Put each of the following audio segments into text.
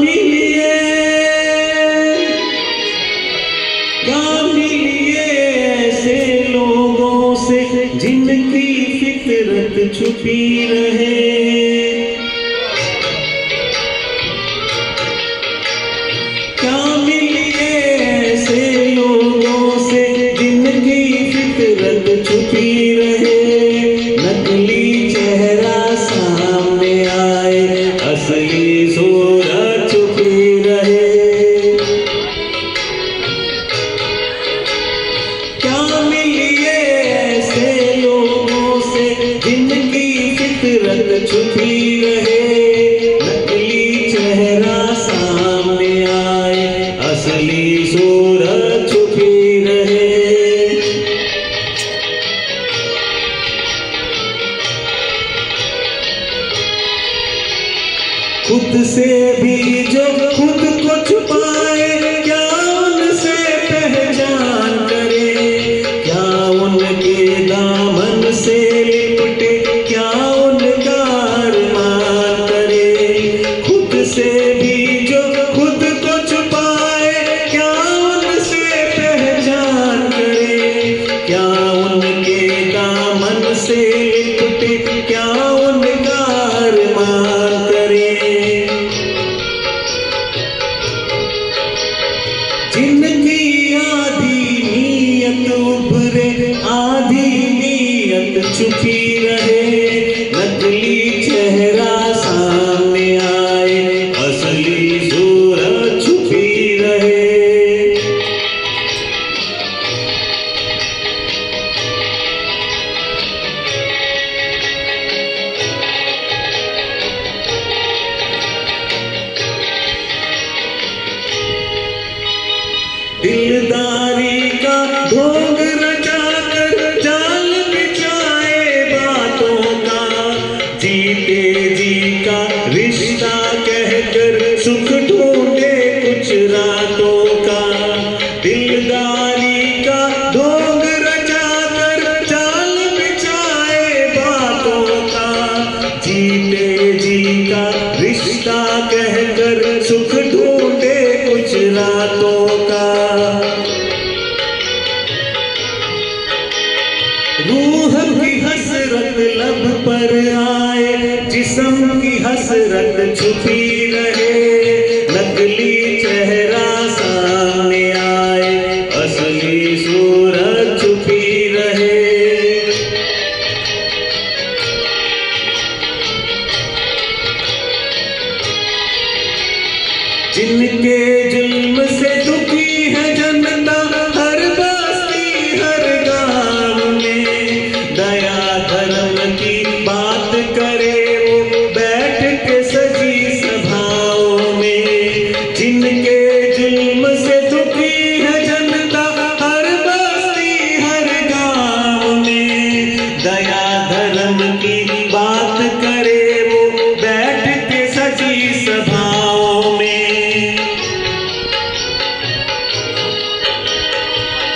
मिलिए क्या मिलिए ऐसे लोगों से जिनकी फितरत छुपी रहे? क्या फितरत छुपी रहे, नकली चेहरा सामने आए, असली सूरत छुपी रहे। खुद से भी जो से क्या उनका अरमान करे? जिनकी आधी नीयत उभरे आधी नीयत छुपी रहे दिलदारी का बातों का। जीते जी का रिश्ता कहकर कुछ रातों का। दिलदारी का बिछाए बातों का। जीते जी का रिश्ता कहकर सुख रूह की हसरत लब पर आए, जिसम की हसरत छुपी रहे। नकली चेहरा सामने आए, असली सूरत छुपी रहे। जिनके दया धर्म की बात करे वो, बैठ के सजी सभाओं में। जिनके जुल्म से दुखी है जनता, हर बस्ती, हर गाँव में। दया धर्म की बात करे वो, बैठ के सजी सभाओं में।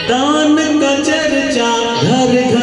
दान का चर्चा, घर